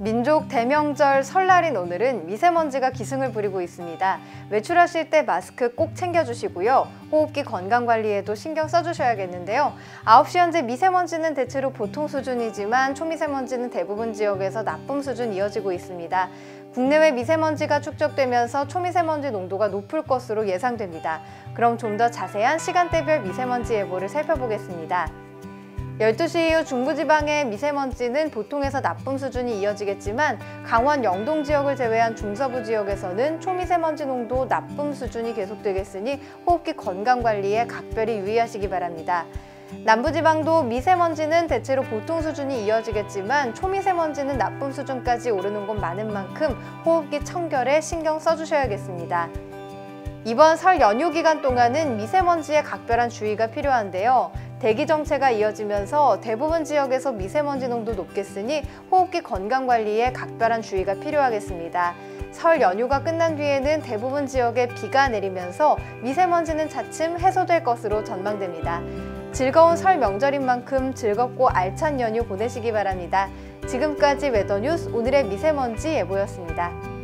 민족 대명절 설날인 오늘은 미세먼지가 기승을 부리고 있습니다. 외출하실 때 마스크 꼭 챙겨주시고요. 호흡기 건강 관리에도 신경 써주셔야겠는데요. 9시 현재 미세먼지는 대체로 보통 수준이지만 초미세먼지는 대부분 지역에서 나쁨 수준 이어지고 있습니다. 국내외 미세먼지가 축적되면서 초미세먼지 농도가 높을 것으로 예상됩니다. 그럼 좀 더 자세한 시간대별 미세먼지 예보를 살펴보겠습니다. 12시 이후 중부지방의 미세먼지는 보통에서 나쁨 수준이 이어지겠지만 강원 영동 지역을 제외한 중서부 지역에서는 초미세먼지 농도 나쁨 수준이 계속되겠으니 호흡기 건강 관리에 각별히 유의하시기 바랍니다. 남부지방도 미세먼지는 대체로 보통 수준이 이어지겠지만 초미세먼지는 나쁨 수준까지 오르는 곳 많은 만큼 호흡기 청결에 신경 써주셔야겠습니다. 이번 설 연휴 기간 동안은 미세먼지에 각별한 주의가 필요한데요. 대기 정체가 이어지면서 대부분 지역에서 미세먼지 농도 높겠으니 호흡기 건강 관리에 각별한 주의가 필요하겠습니다. 설 연휴가 끝난 뒤에는 대부분 지역에 비가 내리면서 미세먼지는 차츰 해소될 것으로 전망됩니다. 즐거운 설 명절인 만큼 즐겁고 알찬 연휴 보내시기 바랍니다. 지금까지 웨더뉴스 오늘의 미세먼지 예보였습니다.